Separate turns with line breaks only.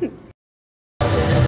Yeah.